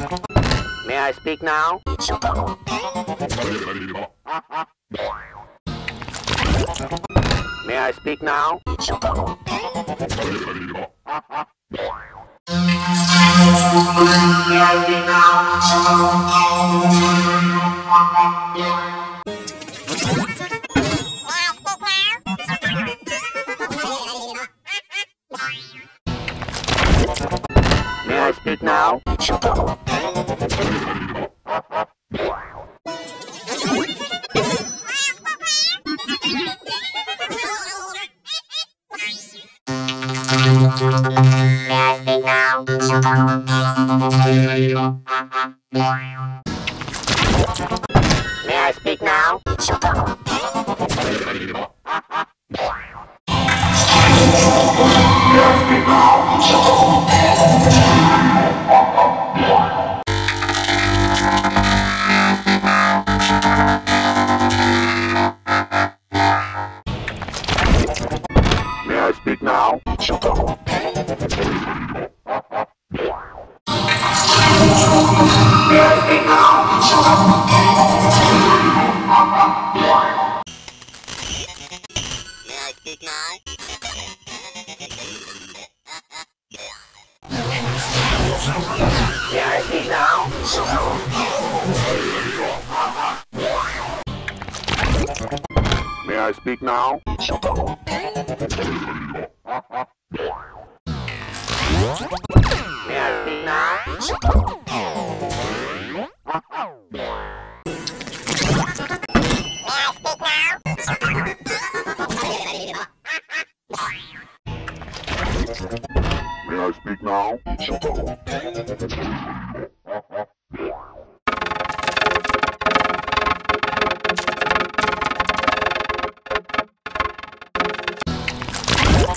May I speak now? May I speak now? I speak now? May I speak now? Speak now? May I speak now? May I speak now?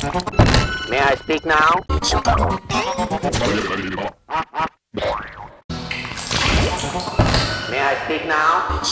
May I speak now? May I speak now?